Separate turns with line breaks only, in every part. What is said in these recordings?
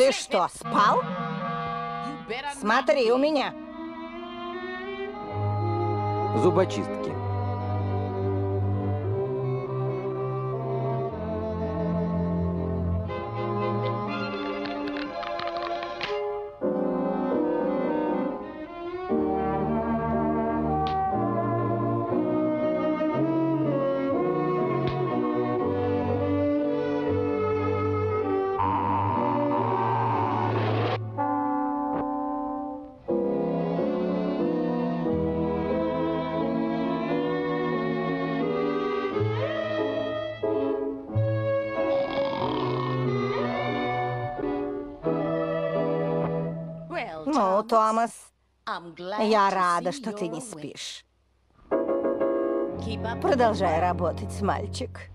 Ты что, спал? Смотри у меня.
Зубочистки.
Ну, Томас, я рада, что ты не спишь. Продолжай работать, мальчик.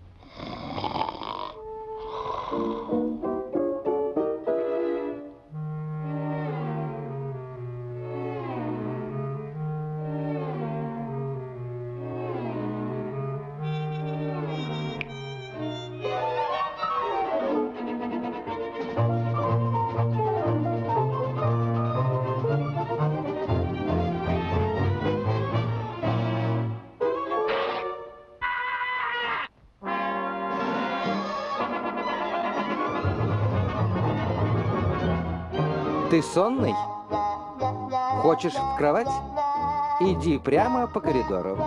Ты сонный? Хочешь в кровать? Иди прямо по коридору.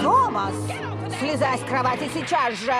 Томас, слезай с кровати сейчас же.